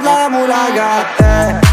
Donnez, de, gata.